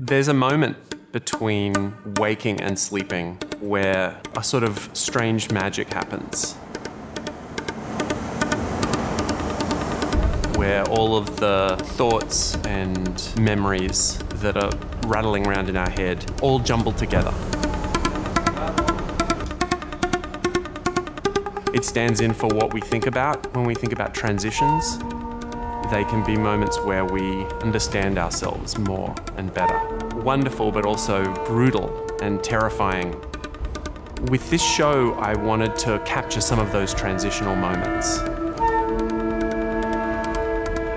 There's a moment between waking and sleeping where a sort of strange magic happens. Where all of the thoughts and memories that are rattling around in our head all jumble together. It stands in for what we think about when we think about transitions. They can be moments where we understand ourselves more and better. Wonderful, but also brutal and terrifying. With this show, I wanted to capture some of those transitional moments.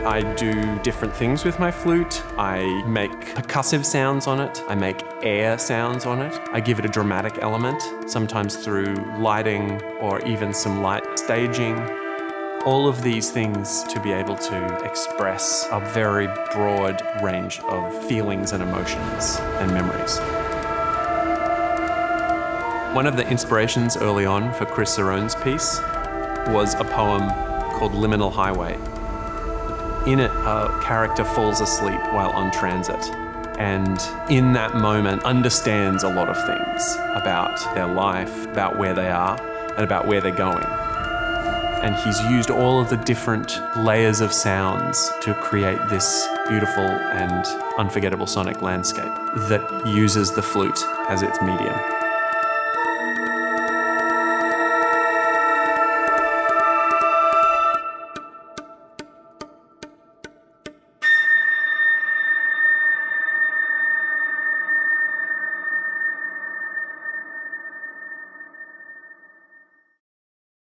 I do different things with my flute. I make percussive sounds on it. I make air sounds on it. I give it a dramatic element, sometimes through lighting or even some light staging. All of these things to be able to express a very broad range of feelings and emotions and memories. One of the inspirations early on for Chris Cerrone's piece was a poem called Liminal Highway. In it, a character falls asleep while on transit and in that moment understands a lot of things about their life, about where they are, and about where they're going and he's used all of the different layers of sounds to create this beautiful and unforgettable sonic landscape that uses the flute as its medium.